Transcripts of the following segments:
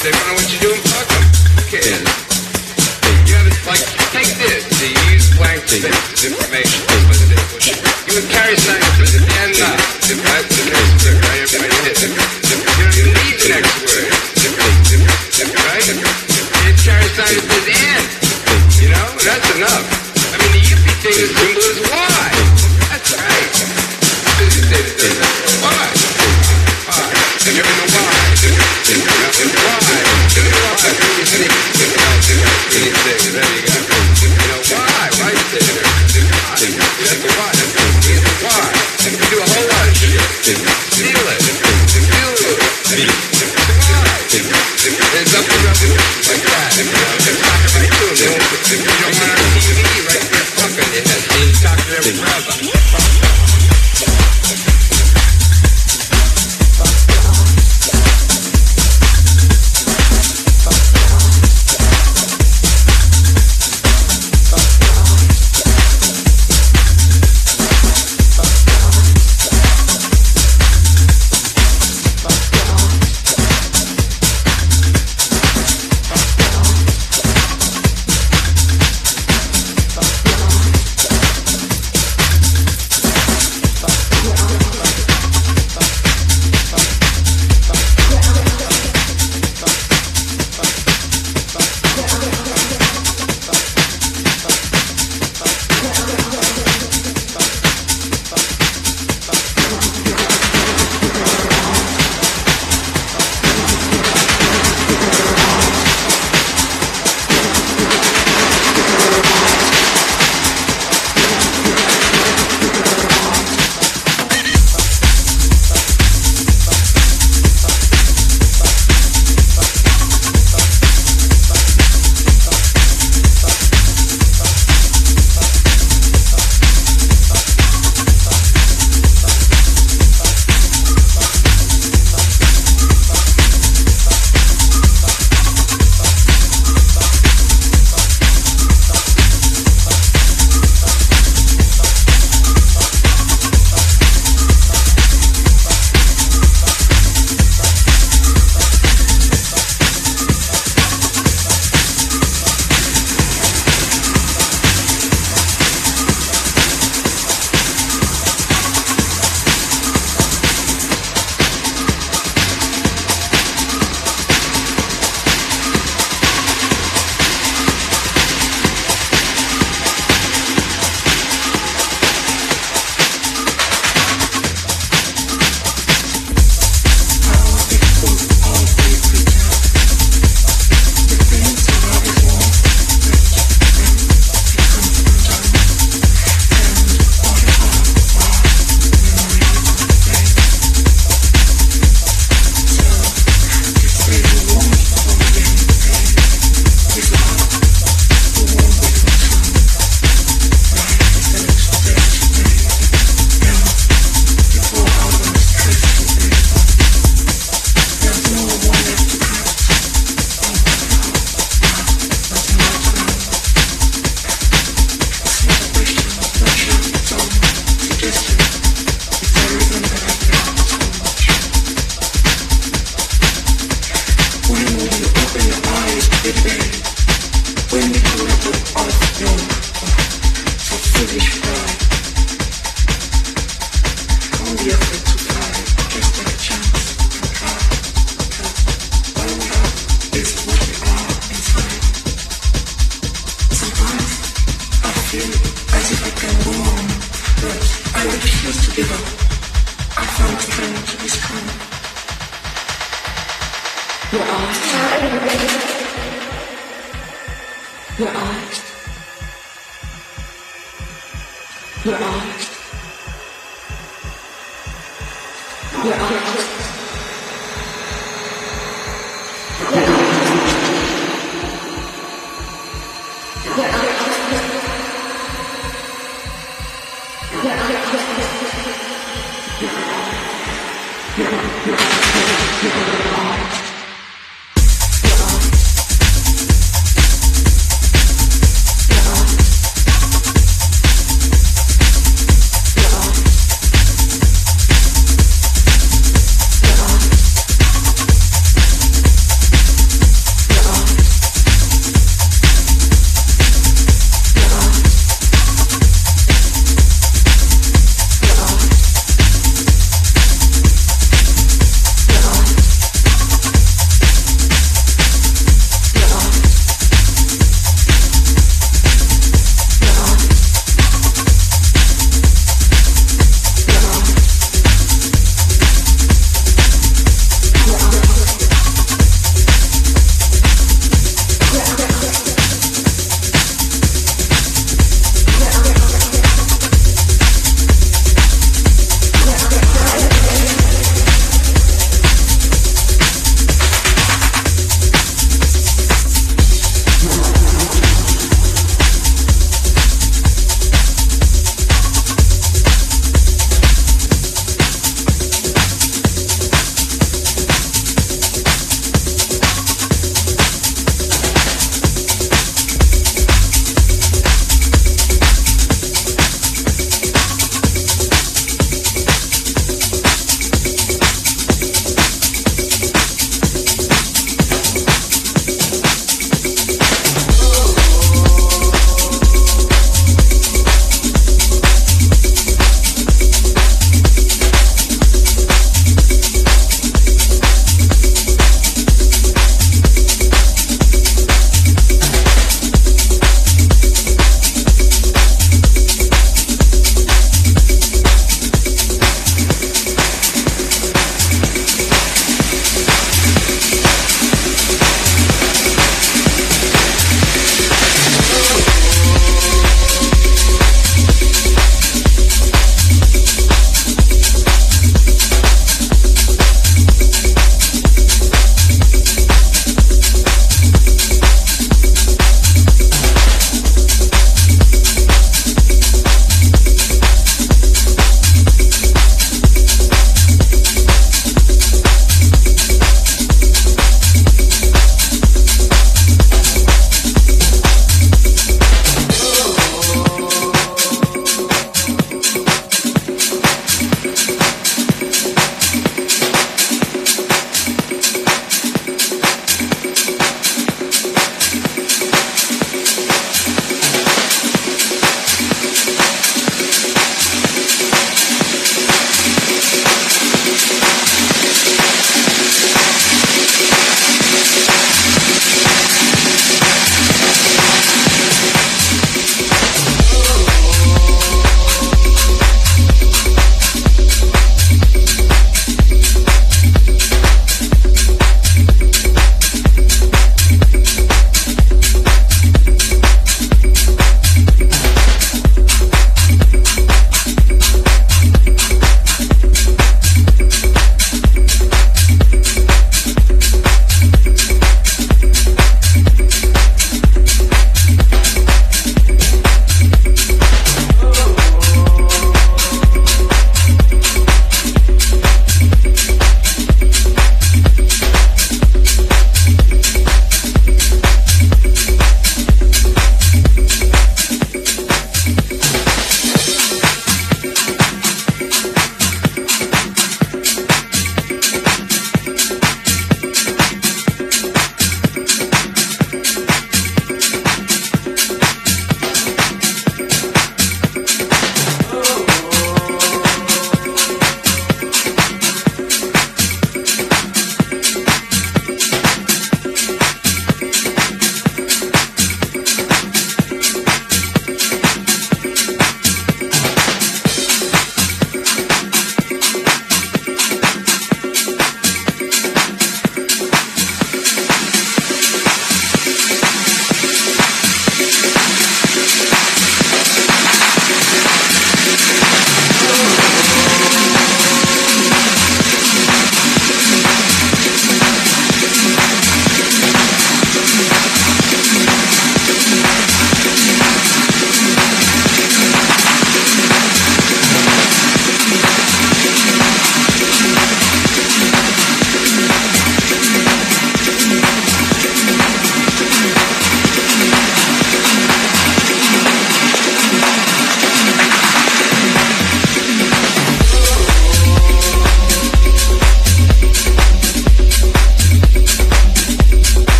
They don't know what you're doing. Fuck them. Who cares? You like, take this. You use blank spaces information. You would carry science. And. The best, the. You don't need the next word. Right? It carries science with and. You know? That's enough. I mean, the yippee thing is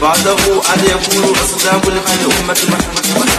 وبعده أن يكون أصدام الخير أمة محمد